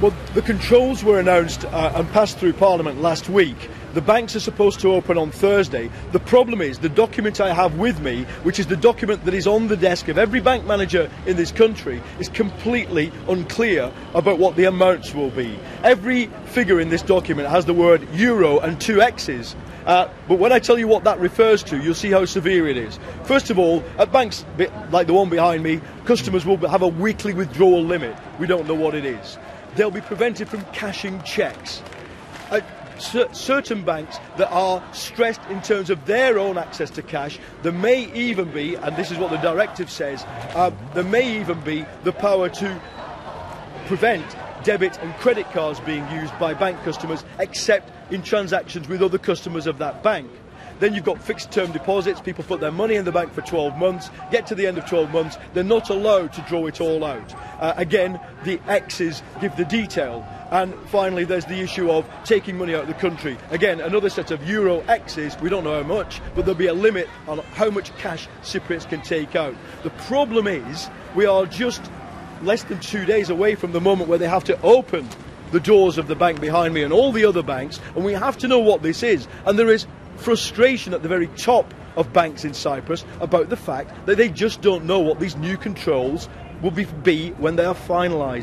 Well, the controls were announced uh, and passed through Parliament last week. The banks are supposed to open on Thursday. The problem is the document I have with me, which is the document that is on the desk of every bank manager in this country, is completely unclear about what the amounts will be. Every figure in this document has the word euro and two X's. Uh, but when I tell you what that refers to, you'll see how severe it is. First of all, at banks like the one behind me, customers will have a weekly withdrawal limit. We don't know what it is they'll be prevented from cashing cheques. Uh, certain banks that are stressed in terms of their own access to cash, there may even be, and this is what the directive says, uh, there may even be the power to prevent debit and credit cards being used by bank customers except in transactions with other customers of that bank. Then you've got fixed term deposits. People put their money in the bank for 12 months, get to the end of 12 months, they're not allowed to draw it all out. Uh, again, the X's give the detail. And finally, there's the issue of taking money out of the country. Again, another set of Euro X's. We don't know how much, but there'll be a limit on how much cash Cypriots can take out. The problem is, we are just less than two days away from the moment where they have to open the doors of the bank behind me and all the other banks, and we have to know what this is. And there is frustration at the very top of banks in Cyprus about the fact that they just don't know what these new controls will be, be when they are finalised.